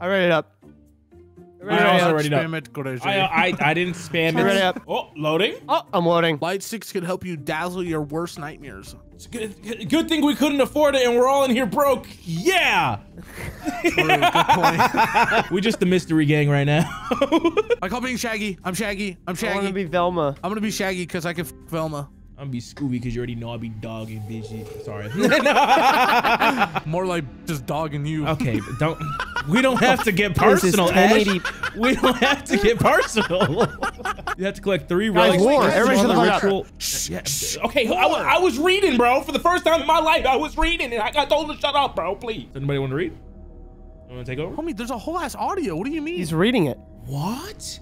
I read it up. I also read it up. It, crazy. I, I I didn't spam Ready it. up. Oh, loading. Oh, I'm loading. Light sticks can help you dazzle your worst nightmares. It's good, good thing we couldn't afford it and we're all in here broke. Yeah. True, good point. we just the mystery gang right now. I call being Shaggy. I'm Shaggy. I'm Shaggy. I Shaggy. want to be Velma. I'm gonna be Shaggy because I can f Velma. I'm gonna be Scooby because you already know I'll be dogging bitchy. Sorry. More like just dogging you. okay, don't. We don't have to get personal, Ash. We don't have to get personal. you have to collect three Guys, relics. war. This is Everybody on shut the the fuck up. ritual- Yeah, Okay, I, I was reading, bro. For the first time in my life, I was reading, and I got told to shut up, bro. Please. Does anybody want to read? You want to take over? Homie, there's a whole ass audio. What do you mean? He's reading it. What?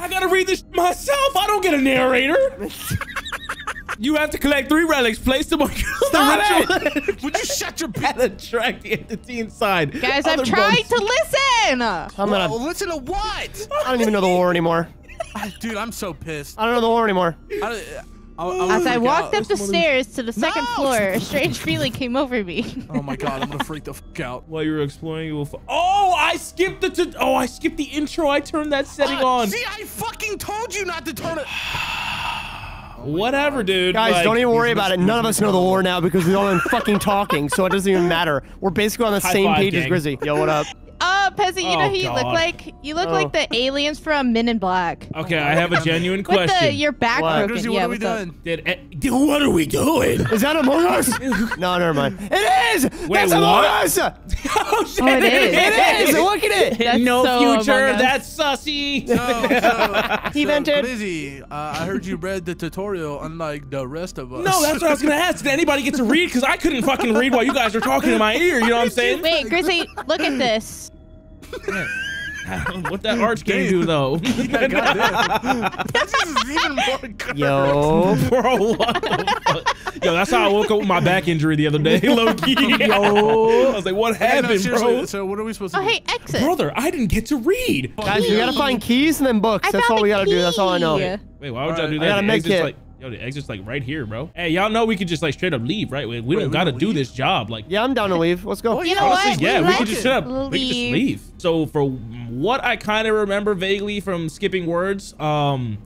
I gotta read this myself. I don't get a narrator. you have to collect three relics, place them on the ritual, Would you shut your and attract the entity inside. Guys, I'm trying bugs. to listen. I'm gonna. Well, listen to what? I don't even know the war anymore. Dude, I'm so pissed. I don't know the war anymore. I, I, I'm As I walked out. up the stairs to the second No! floor, a strange feeling came over me. Oh my god, I'm gonna freak the fuck out. While you were exploring, you will. F- oh, I skipped the. T- oh, I skipped the intro. I turned that setting Ah, on. See, I fucking told you not to turn it. Whatever, dude. Guys, Like, don't even worry about it. None of us know the lore now because we've all been fucking talking, so it doesn't even matter. We're basically on the High same five, page as. Grizzy. Yo, what up? Pezzy, you know Oh, who you look like? You look Oh. like the aliens from Men in Black. Okay, I have a genuine With question. the your back What? broken. What yeah, are we doing? Did, eh, what are we doing? Is that Among Us? no, never mind. It is! That's Among what? Us! oh, shit, Oh, it is. It is! Look at it! That's no so future. That's sussy. So, so, He so, vented. Grizzy, uh, I heard you read the tutorial, unlike the rest of us. No, that's what I was gonna ask. Did anybody get to read? Because I couldn't fucking read while you guys were talking in my ear. You know what I'm saying? Wait, Grizzy, look at this. what that arch game do though? Yeah, goddamn. This is even more. good. Yo. Bro, what the fuck? Yo, that's how I woke up with my back injury the other day, low key. Yo, I was like, what Hey, no, happened, seriously, bro? So what are we supposed to Oh, do? hey, exit. Brother, I didn't get to read. Guys, we gotta find keys and then books. I That's all we gotta do. That's all I know. key. Wait, why would y'all Alright, do I that? got a The med exit's kit. like, yo, the exit's like right here, bro. Hey, y'all know we could just like straight up leave, right? We, we Wait, don't we gotta do leave? this job. Like, Yeah, I'm down to leave. Let's go. Oh, You know honestly, what? yeah, we like could just shut up. it. We could just Leave. leave. So for what I kind of remember vaguely from skipping words, um,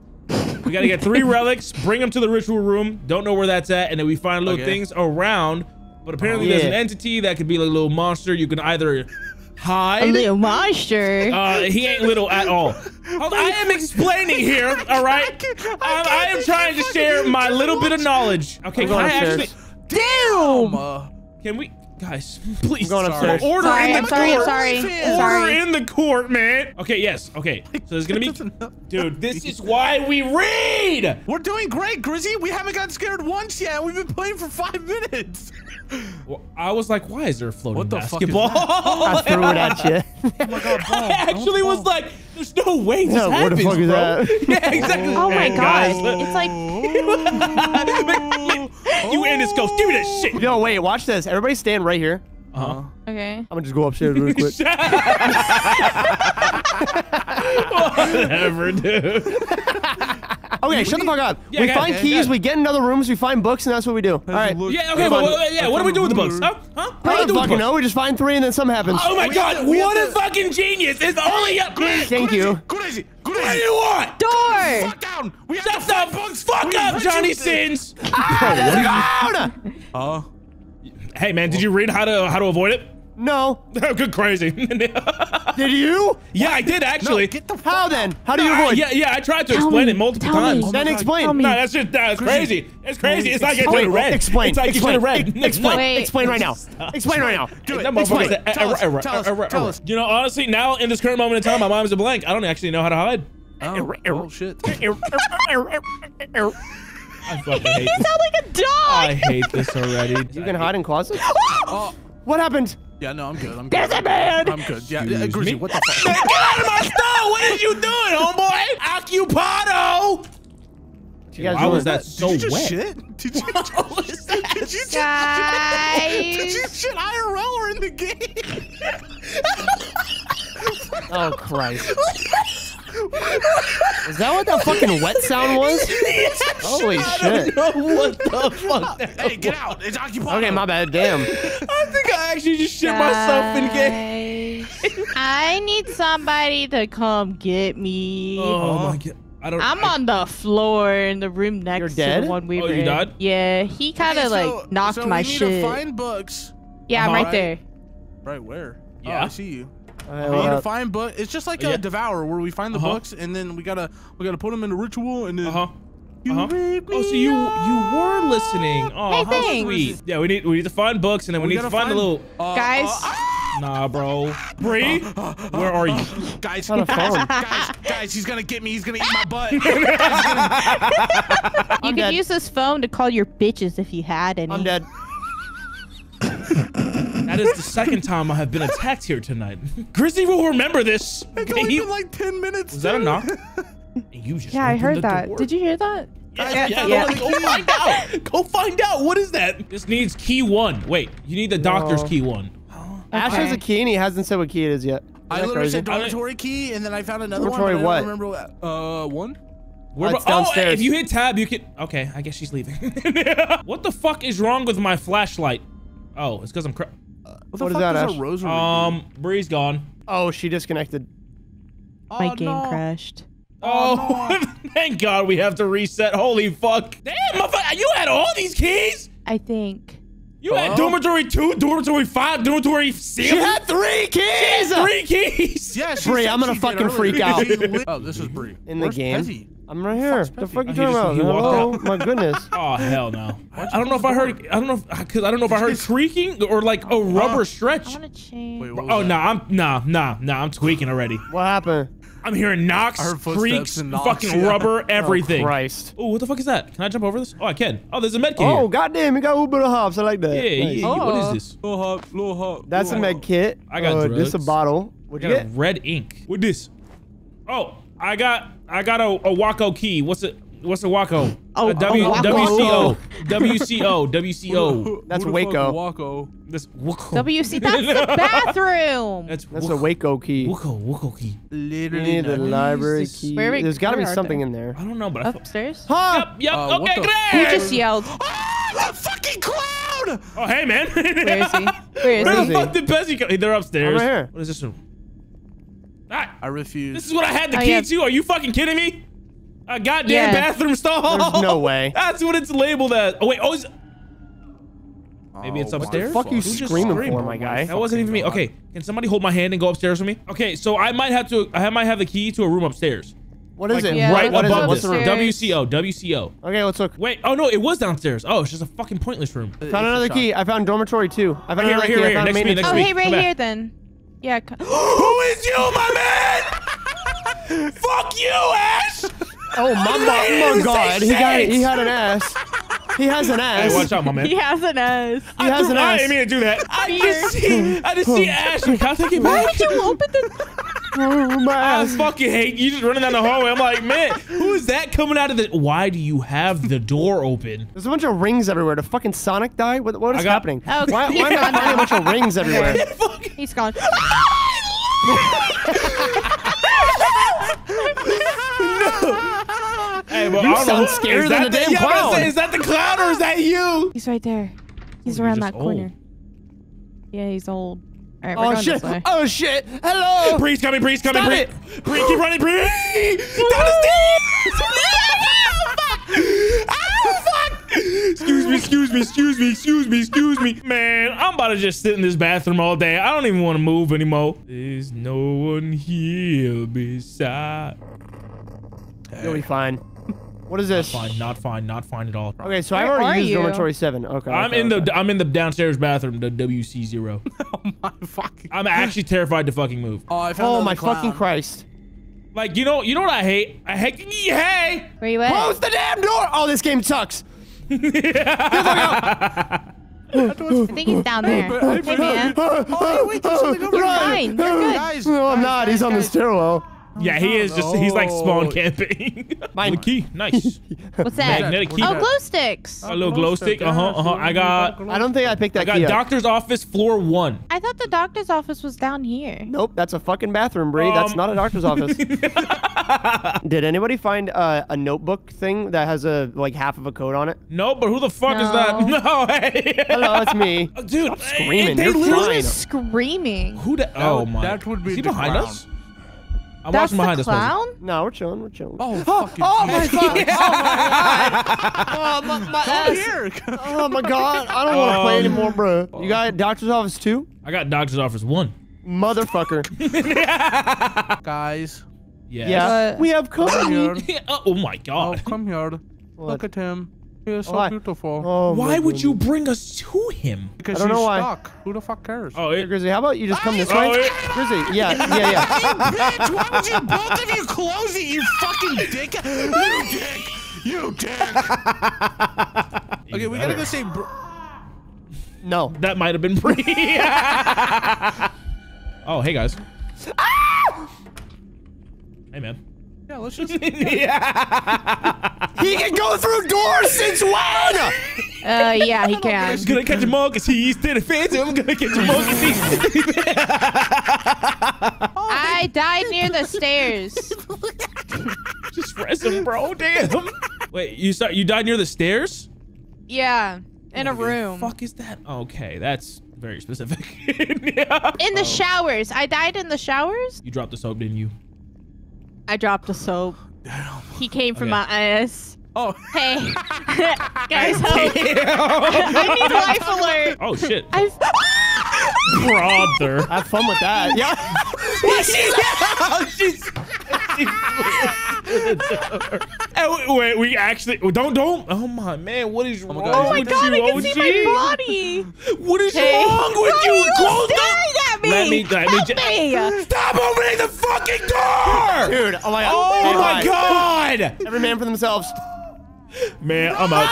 we gotta get three relics, bring them to the ritual room. Don't know where that's at, and then we find little Okay. things around. But apparently, Oh, there's an entity that could be like a little monster. You can either A little monster. Uh, he ain't little at all. Hold- I am explaining here, all right? Um, I am trying to share my little bit of knowledge. Okay, I'm can I actually? Uh, Can we, guys? Please, I'm going sorry. upstairs. Order sorry, in I'm the sorry, I'm court. sorry. Order I'm Order sorry. in the court, man. Okay, yes. Okay, so there's gonna be, dude. This is why we read. we're doing great, Grizzy. We haven't gotten scared once yet. We've been playing for five minutes. Well, I was like, why is there a floating What the fuck is basketball? I threw it at you. Oh my god, I actually was like, there's no way this Yeah, what the happens, fuck is bro. that? Yeah, exactly. Oh my And god. guys, It's like you and this ghost, give me that shit. Yo, wait, watch this. Everybody stand right here. Uh-huh. okay. I'm gonna just go upstairs really quick. Whatever, dude. Okay, shut the fuck up. Yeah, we find okay, keys, we get in other rooms, we find books, and that's what we do. All right. Yeah, okay, but on. what, yeah, what do we do with the books? Huh? Huh? What do I we don't do fucking the know. We just find three and then something happens. Oh my We god, to- what a to- fucking genius! It's only up. What Thank you. Grizzy, do you want? Door. Fuck down. We have Shut to find the books. fuck We up, Johnny Sins! Down! Uh, Hey man, did you read how to how to avoid it? No. Good crazy. Did you? yeah, I did actually. no, get the How then? How do you avoid? yeah, yeah, I tried to Tell explain me, it multiple tell me. times. Then God. explain. Tell. No, that's just that's crazy. It's crazy. It's like I Wait, should have read. explain. It's like you explain. should have read. Explain. Wait. Explain right now. Explain right now. Do it. That motherfucker Tell "Uh, us, tell us, tell uh." us. You know, honestly, now in this current moment in time, my mind's a blank. I don't actually know how to hide. Oh, oh shit. I fucking hate this. Sound like a dog. I hate this already. You can hide in closets. Oh! oh, What happened? yeah, no, I'm good. I'm good. There's a man. I'm good. Yeah, yeah, Excuse what the fuck? Man, get out of my store! What is you doing, homeboy? Occupado! You guys Why was doing? that so Did you just wet? shit? Did you, What was that? did you just, did you Guys. shit IRL or in the game? Oh Christ. Is that what that fucking wet sound was? Holy shit. what the fuck? that hey, get out. It's occupied. Okay, my bad. Damn. I think I actually just shit myself in game. I need somebody to come get me. Oh my god. I don't. I'm I- on the floor in the room next You're to the one we Oh, were you in. died? Yeah, he kind of Okay, like so- knocked so my we need shit. to find books. yeah, I'm Uh-huh. right there. Right where? Yeah. Oh, I see you. Alright, we what need to find book. It's just like Yeah. a devour where we find the Uh-huh. books and then we gotta we gotta put them in a ritual and then. Uh huh. You Uh-huh. rape Oh, so you up. you were listening. Oh, Hey, how thanks. sweet. Yeah, we need we need to find books and then we, We need to gotta find, the little. uh, Guys. uh, ah! Nah, bro. Bree, where are you? guys, on a phone. guys, guys, he's gonna get me. He's gonna eat my butt. You could dead. use this phone to call your bitches if you had any. I'm dead. That is the second time I have been attacked here tonight. Grizzy will remember this. it's only he- been like ten minutes. was that a knock? You just Yeah, I heard that. door. Did you hear that? Yeah, yeah, Yeah. Go, go find out. Go find out. What is that? This needs key one. Wait, you need the doctor's No. key one. Ash has a key and he hasn't said what key it is yet. Isn't I that literally crazy? said dormitory key, and then I found another Dormitory one. but I what? remember what. Uh, one. Where, Uh, it's oh, downstairs. if you hit tab, you can. Okay, I guess she's leaving. what the fuck is wrong with my flashlight? Oh, it's because I'm. Cra- What, the What is fuck that, Ash? a rosary? do? um, Bree's gone. Oh, she disconnected. My Oh, game no. crashed. Oh, thank God we have to reset. Holy fuck! Damn, motherfucker, you had all these keys. I think. You had dormitory two, dormitory five, dormitory six. She had three keys! three keys. Yeah, she Bree, I'm gonna fucking freak out. Oh, this is Bree. In the game. Pezzy? I'm right here. fuck's The fuck you He talking about? Hello? out. My goodness. Oh hell no! I don't know if I heard. I don't know because I don't know if I heard creaking or like a rubber stretch. I stretch. want to change. Wait, what was Oh that? no, I'm nah nah nah. I'm tweaking already. What happened? I'm hearing knocks, I heard creaks, and knocks, fucking yeah. rubber, everything. Oh, Christ. Oh, what the fuck is that? Can I jump over this? Oh, I can. Oh, there's a med kit Oh, here. goddamn, you got a little bit of hops. I like that. Yeah, Nice. yeah, yeah. What Oh. is this? Little hop, little hop. That's a little med kit. I got uh, This a bottle. I What'd got you a get? red ink. What this? Oh, I got I got a, a Waco key. What's it? What's a Waco? Oh, a W a Waco. WCO WCO WCO. That's the Waco. is Waco. This Waco. WC. That's the bathroom. That's That's a Waco. Waco key. Waco Waco key. Literally. the not. library key. Where we- There's got to be something they? in there. I don't know, but I. Upstairs. Huh? Yep. Yep. Uh, okay. the- Who just yelled? Ah, that fucking clown! Oh, hey man. Where is he? Where is Where Where the is he? he? fuck did Pezzy go? They're upstairs. I'm right here. What is this room? Ah, I refuse. this is what I had the Oh, key yeah. to. Are you fucking kidding me? A goddamn Yeah. bathroom stall. There's no way. That's what it's labeled as. Oh wait. Oh, is, maybe it's Oh, my upstairs. fuck you Who just screaming for, my guy? That wasn't even me. Okay, can somebody hold my hand and go upstairs with me? Okay, so I might have to. I might have the key to a room upstairs. What is it? Yeah, right what is above it? What's this. the room? WCO. WCO. Okay, let's look. Wait. Oh no, it was downstairs. Oh, it's just a fucking pointless room. Found a another key. I found dormitory too. I found Right here, another right key. here, right here. found Next to me, next Oh, to me. hey, right Come back. here then. Yeah. Who is you, my man? Fuck you, Ash. Oh my, my, my god, he got he had an ass. He has an ass. Hey, watch out, my man. He has an ass. He has an ass. I didn't mean to do that. I just see, I just see Ash. I take it Why back? would you open the? Oh, my I ass. fucking hate you just running down the hallway. I'm like, man, who is that coming out of the? Why do you have the door open? There's a bunch of rings everywhere. Did fucking Sonic die? What, what is got- happening? Oh, why, he's why am I finding a bunch of rings everywhere? He's gone. no. Hey, but You I sound know. scarier than that the damn yeah, I was gonna clown. say, Is that the clown or is that you? He's right there. He's oh, You're around just that corner. old. Yeah, he's old. All right, we're Oh going shit! this way. Oh shit! Hello! Priest coming, priest coming, Stop priest. Priest, keep running, priest. Down the stairs. Fuck. Excuse me, excuse me, excuse me, excuse me, excuse me. Man, I'm about to just sit in this bathroom all day. I don't even want to move anymore. There's no one here beside. You'll be fine. What is this? Fine, not fine, not fine at all. Okay, so I've already are used you? dormitory seven. Okay. I'm okay, in okay. the I'm in the downstairs bathroom, the WC zero. Oh my fucking. I'm actually terrified to fucking move. Oh, I found Oh my clown. fucking Christ! Like you know, you know what I hate? I hate. Hey. Where you at? Close the damn door! Oh, this game sucks. I think he's down there. Hey, Hey, man. Oh, hey, wait, there's something over You're here. fine. You're good. Guys, No, I'm not. guys, He's on the stairwell. Yeah, he is just. He's like spawn camping. Mine. the key, nice. What's that? Magnetic key. Oh, glow sticks. A little glow stick. Uh huh. Uh huh. I got. I don't think I picked that I got key up. doctor's office floor one. I thought the doctor's office was down here. Nope, that's a fucking bathroom, Bree. That's Um, not a doctor's office. Did anybody find uh, a notebook thing that has a like half of a code on it? No, but who the fuck is that? No. No, hey. Hello, it's me. Dude, Stop screaming, They you're literally. Screaming. Who the? Oh my. that would be Is he behind clown. us? I'm That's watching the behind us. Mosey. clown? No, we're chilling. We're chilling. Oh, fucking oh my Jesus. god! Oh my god! Oh my, my ass. here. Oh my god! I don't want to play Um, anymore, bro. You got doctor's office two? I got doctor's office one. motherfucker. Guys. Yes. Yeah, we have Come company. here. oh, oh my Oh, god. come here. What? Look at him. He is so Why? beautiful. Oh, Why my would you bring us to him? Because I don't he's know why. stuck. Who the fuck cares? Oh, Hey, Grizzy, how about you just come this Oh, way? it- Grizzy, yeah, yeah, yeah. bitch! Why would you both of you close it, you fucking dick? You dick! You dick! okay, we gotta go say. Br- No. that might have been pretty. oh, hey guys. Ah! Hey man. Yeah, let's just. He can go through doors since when? Uh, yeah, he can. I'm gonna catch a mug cause he's to the fence. I'm gonna catch a mug cause he's I died near the stairs. just resting, bro. Damn. Wait, you saw you died near the stairs? Yeah, in a room. Fuck is that? Okay, that's very specific. yeah. In the showers. I died in the showers. You dropped the soap, didn't you? I dropped a soap. He came from Okay. my ass. Oh, Hey, guys, help! I need life alert. Oh shit, I. brother. Have fun with that. Yeah. she's. Oh, wait, wait, we actually don't don't. Oh my man, what is wrong my God, Oh my with god, you, I can see my body. What is Hey. wrong with Why you? are you Close the. Staring at me? Let me- let me Help ju- me. Stop opening the fucking door! Dude, oh my god. Oh Hey, my hi. god! Every man for themselves. Man, I'm out.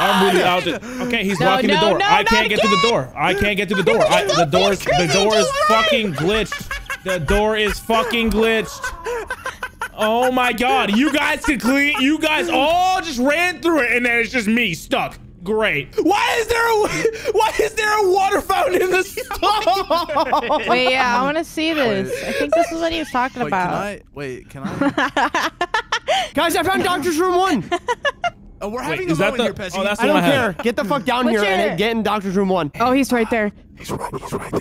I'm really out. To, okay, he's No, locking the door. no, I can't get to the door. I can't get to the door. I, the door is the door is fucking glitched. The door is fucking glitched. Oh my god! You guys can clean. You guys all just ran through it, and then it's just me stuck. Great. Why is there a Why is there a water fountain in the stall? Wait, yeah, I want to see this. I think this is what he was talking wait, can about. I? Wait, can I? Guys, I found doctor's room one. Oh, we're Wait, having is a that moment the? here, Pezzy. Oh, that's I the one don't I care. Get the fuck down here and get in doctor's room one. Oh, he's right there. He's right he's right there.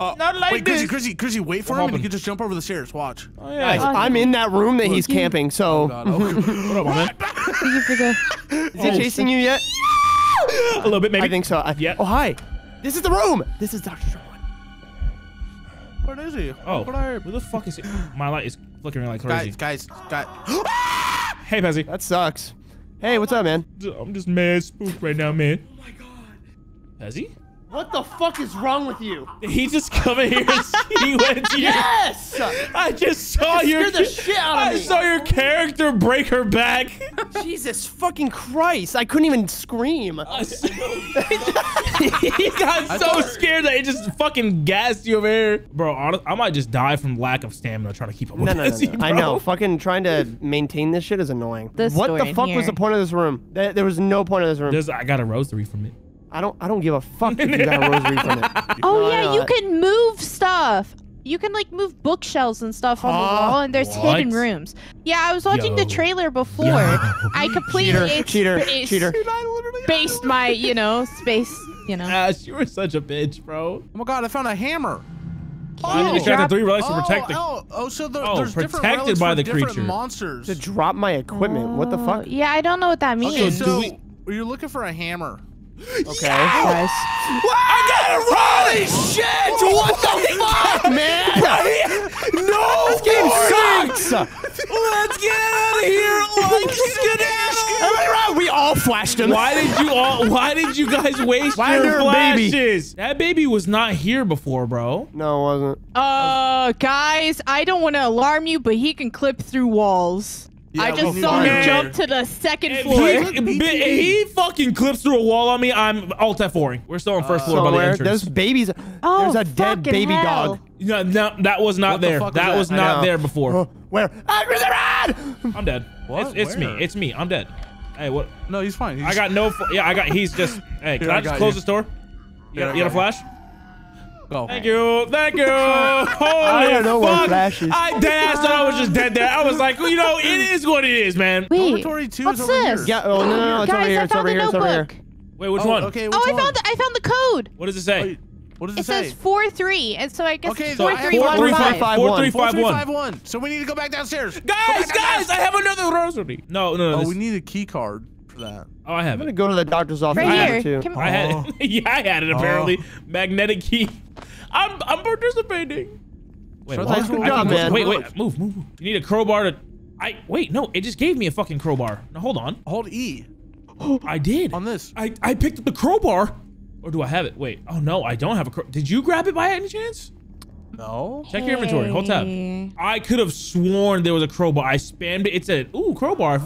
Oh, not like Wait, this. Grizzy, Grizzy, Grizzy, wait for What him and you can just jump over the stairs. Watch. Oh, yeah. Guys, oh, I'm in that room that he's camping, so. Oh, God, oh. What up, man? Thank you for the- Is he oh, chasing you yet? A little bit, maybe. I think so. I- Yeah. Oh, hi. This is the room. This is Dr. room one. Where is he? Oh, Where the fuck is it? My light is flickering like crazy. Guys, guys, guys. Hey, Pezzy. That sucks. Hey, what's up, man? I'm just mad spooked right now, man. Oh my god. Pezzy? What the fuck is wrong with you? Did he just come in here and he went to your... Yes! I just saw your... scared the shit out of I me. saw your character break her back. Jesus fucking Christ. I couldn't even scream. I s- he got so scared that he just fucking gassed you over here. Bro, honest, I might just die from lack of stamina trying to keep up with No, no, no, Pezzy, no. I know. Fucking trying to maintain this shit is annoying. This what the in fuck was the point of this room? There, there was no point of this room. There's, I got a rosary from it. I don't. I don't give a fuck if you got a rosary from it. Oh No, yeah, know you can move stuff. You can like move bookshelves and stuff on the wall, and there's What? hidden rooms. Yeah, I was watching the trailer before. Yo. I completely Cheater, it's- cheater, it's cheater. Based my, you know, space, you know. Ash, you were such a bitch, bro. Oh my god, I found a hammer. Why did you Oh. extract the three relics to oh, protect the... oh, oh, so there, Oh, there's different protected by the creature. monsters. To drop my equipment. What the Oh, fuck? Yeah, I don't know what that means. Okay, So so we- you're looking for a hammer. Okay. guys. I got it Holy shit! What the fuck, man? No! This game sucks. Let's get out of here! Like, skedaddle! We all flashed him. Why did you all? Why did you guys waste Why your is there a baby? flashes? That baby was not here before, bro. No, it wasn't. Uh, guys, I don't want to alarm you, but he can clip through walls. I just saw need him jump to the second If floor. he, he fucking clips through a wall on me. I'm alt F4ing. We're still on first uh, floor by the entrance. There's babies. Oh, There's a dead baby hell. dog. No, no, that was not What there. fuck That was was that? Not there before. Oh, where? Angry the Red! I'm dead. What? It's, it's me. It's me. I'm dead. Hey, what? No, he's fine. He's, I got no. Yeah, I got. He's just. Hey, can Here, I I just close you. this door? You, Here, got, you got a got flash? Go. Thank you, thank you. Holy I don't know where fuck. Flash is. I dead ass thought I was just dead there. I was like, you know, it is what it is, man. Wait, what's this? here. Yeah. Oh no, no, no. It's Guys, over here. I It's found over here. It's over here. notebook. Wait, which Oh, one? Okay, oh, which Oh, I one? found the I found the code. What does it say? Wait, what does it, It say? It says four three, and so I guess Okay, it's so four I three have one four, three, five. five. Four three Four, five three, one. five, one. So we need to go back downstairs. Go Guys, back downstairs. guys, I have another rosary. No, no, no. Oh, this- we need a key card for that. oh, I have I'm gonna it. go to the doctor's office Right here. too. Come- I had Oh. it. yeah, I had it apparently. Oh. Magnetic key. I'm I'm participating. Wait, So what? Good job, man. wait, wait, move, move, move. You need a crowbar to. I wait, no, it just gave me a fucking crowbar. Now hold on. Hold E I did. on this. I I picked up the crowbar. Or do I have it? Wait. Oh no, I don't have a crow. Did you grab it by any chance? No. Check your inventory. Hold tab. I could have sworn there was a crowbar. I spammed it. It said, "Ooh, crowbar."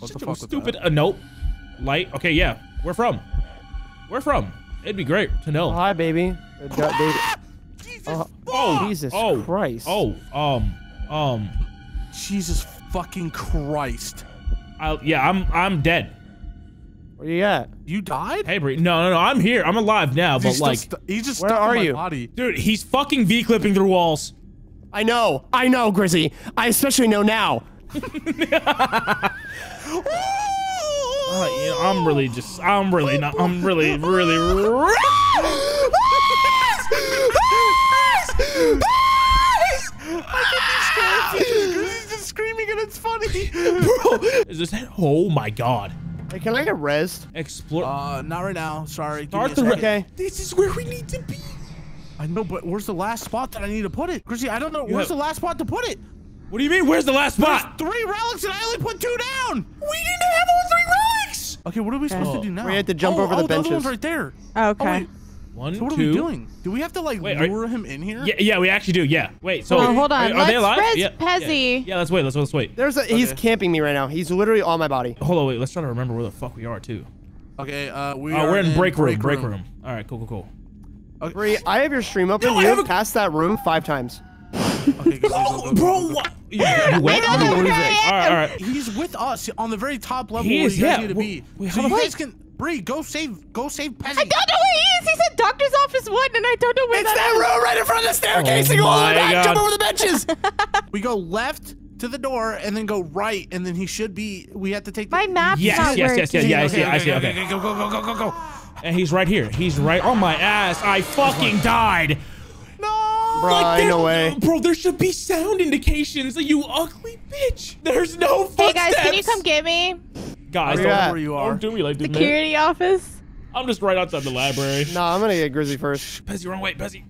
What the fuck was stupid. that? Uh, nope. Light. Okay, yeah. Where from? Where from? It'd be great to know. Oh, hi, baby. Uh, da- Jesus. Oh, oh, Jesus oh, Christ. Oh, um, um. Jesus fucking Christ. I, yeah, I'm I'm dead. Where you at? You died? Hey, Bree. No, no, no. I'm here. I'm alive now. He's But still like, stu- he's just Where stuck in are my you? body. dude, he's fucking v clipping through walls. I know. I know, Grizzy. I especially know now. Uh, you know, I'm really just. I'm really not. I'm really, really. really He's just screaming and it's funny. Is this? Oh my god. Hey, can I get rezzed? Explore. Uh, not right now. Sorry. Give Start the. a Re- second. Okay. This is where we need to be. I know, but where's the last spot that I need to put it? Chrissy, I don't know. You where's have- the last spot to put it? What do you mean? Where's the last There's spot? three relics and I only put two down. We didn't have all three relics. Okay, what are we supposed Oh. to do now? We had to jump oh, over the oh, the other one's right there. Okay. Oh, wait. One, So what two. are we doing? Do we have to like Wait, are- lure him in here? Yeah, yeah, we actually do. Yeah. Wait. So. Well, hold on. Are, are they alive? res yeah, Pezzy. Yeah, yeah, let's wait. Let's let's wait. There's a. He's Okay. camping me right now. He's literally on my body. Hold on. Wait. Let's try to remember where the fuck we are too. Okay, uh, we Oh, are we're in break room. Break room. All right. Cool. Cool. Cool. Okay, Bree, I have your stream open. No, I you have have a- passed that room five times. okay, go, go, go, Oh, go, bro, go, go. what? You, you went? I don't What is where it? All right. All right. He's with us on the very top level He where is, you guys yeah. need to be. Wait, so you guys can Bree, go save go save Pezzy. I don't know where he is. He said doctor's office one, and I don't know where It's that that is. room right in front of the staircase. Oh and go all the back. Jump over the benches. We go left to the door and then go right and then he should be we have to take the, My map's Yes, not yes, yes, yes, working. yeah, I see, I see, okay, okay. go go go go go go. And he's right here. He's right on my ass. I fucking died. No. Bro, there- no way. Bro, there should be sound indications. You ugly bitch. There's no footsteps. Hey guys, can you come get me? Guys, Where don't, at? Where you are. don't do me like this, man. Security office. I'm just right outside the library. no, I'm gonna get Grizzy first. Pezzy, wrong way, Pezzy.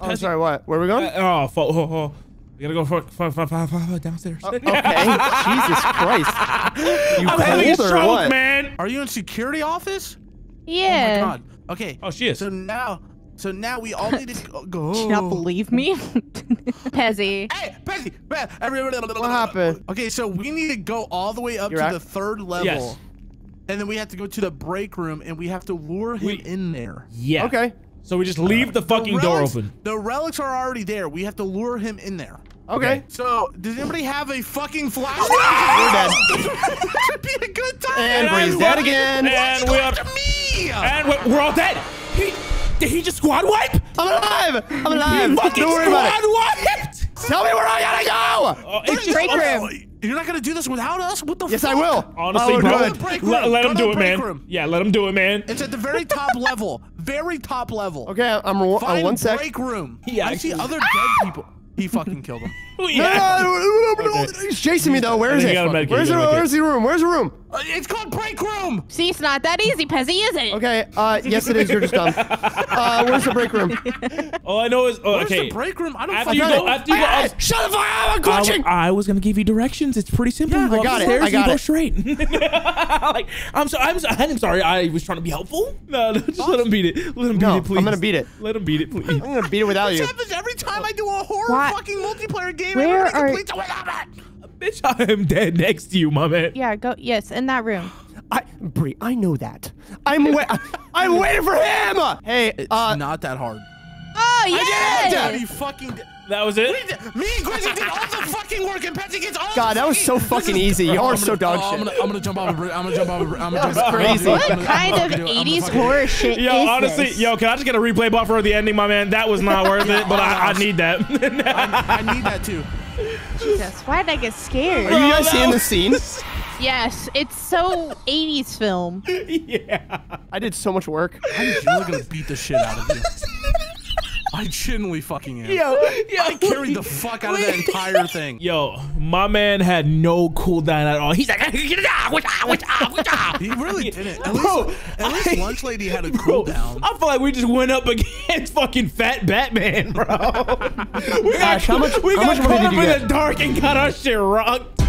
Oh, Pezzy. sorry. What? Where are we going? Uh, oh, fo- oh, oh. We gotta go for, for, for, for, for downstairs. okay. Jesus Christ. You I'm having a cold or stroke, man. Are you in security office? Yeah. Oh my god. Okay. Oh, she is. So now so now we all need to go. go. Do you not believe me? Pezzy. Hey, Pezzy, Pe- everybody. What happened? Okay, so we need to go all the way up You're to at- the third level. Yes. And then we have to go to the break room and we have to lure him We- in there. Yeah. Okay. So we just leave the fucking The door open. The relics are already there. We have to lure him in there. Okay. So, does anybody have a fucking flashlight? We're dead. this would be a good time. And Bree's dead again. And we are. to me. And we're, we're all dead. He did he just squad wipe? I'm alive. I'm He alive. fucking Don't worry about squad it. wiped. Tell me where I gotta go. Oh, it's just- Break oh, room. You're not gonna do this without us? What the Yes, fuck? I will. Honestly, I will bro, do it. it. Break let, room. let Go him do it, man. room. Yeah, let him do it, man. It's at the very top level. Very top level. Okay, I'm ro- Find uh, one sec. break room. He I see actually- other dead people. He fucking killed him. No, Yeah. no, no, no, no, Okay. He's chasing me though. Where I is it? you gotta medicate, Where's you the gotta Where's the room? Where's the room? Uh, it's called break room. See, it's not that easy, Pezzy, is it? Okay. Uh, yes, it is. You're just dumb. Uh, where's the break room? All I know is oh, Where's okay. the break room? I don't After you go, after you go, Hey, up, Shut the fuck up! I'm I, glitching. I was gonna give you directions. It's pretty simple. Yeah, I got it. I got you go it. straight. like, I'm so, I'm, so, I'm sorry. I was trying to be helpful. No, no, just let him beat it. Let him beat No, it, please. I'm gonna beat it. Let him beat it, please. I'm gonna beat it without This you. happens every time I do a horror Why- fucking multiplayer game. Where Everybody are- completes it without it. Bitch, I am dead next to you, my man. Yeah, go. Yes, in that room. I, Bree, I know that. I'm wait. I'm waiting for him. Hey, It's uh, not that hard. Oh, I yes! did have you fucking. That was it. Me and Quincy did all the fucking work, and Patsy gets all. God, the that was so fucking is- easy. Y'all are so gonna- dog oh, I'm gonna, I'm gonna jump off a bridge. I'm gonna jump off a bridge. I'm gonna jump was off a crazy. bridge. What I'm kind of gonna do it. I'm gonna 80s horror shit Yo, is honestly, this? yo, can I just get a replay button for the ending, my man? That was not worth it, but I, I need that. I need that too. Jesus, why did I get scared? Are you guys that seeing the was- scene? Yes, it's so 80s film. yeah. I did so much work. I'm genuinely gonna beat the shit out of you. I genuinely fucking am. Yo, yo, I carried the fuck out of that entire thing. Yo, my man had no cooldown at all. He's like, get it out, watch out, watch out. He really didn't. At Bro, least, at least I- Lunch Lady had a Bro, cooldown. I feel like we just went up against fucking Fat Batman, bro. we got, Gosh, how much- we how got much money caught did up you in the dark and got our shit rocked.